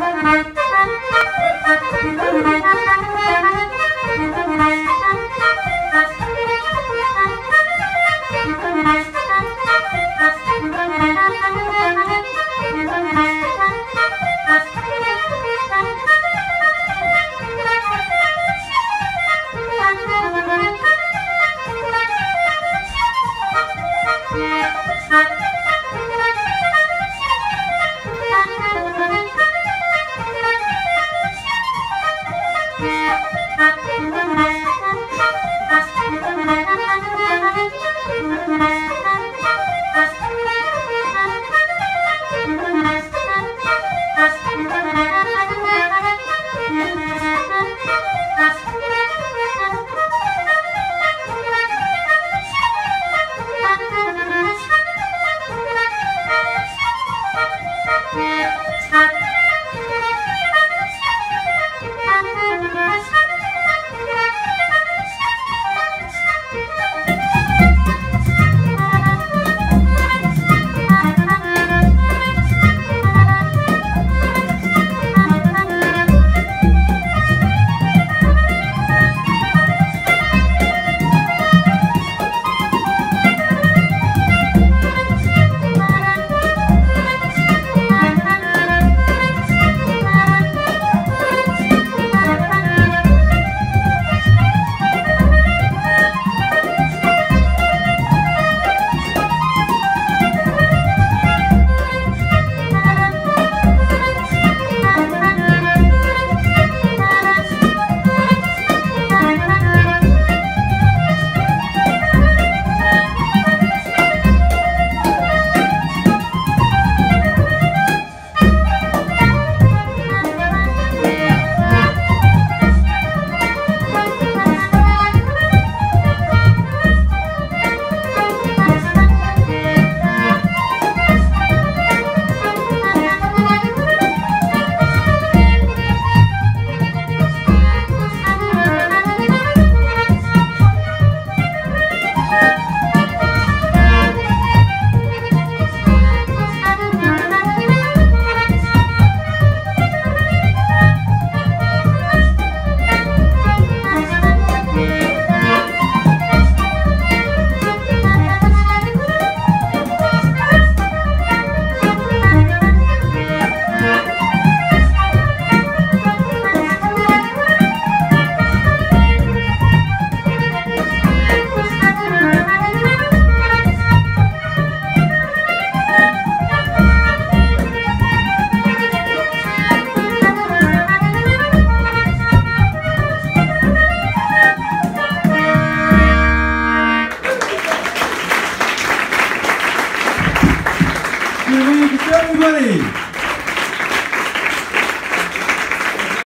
嗯嗯嗯 A stivenn everybody.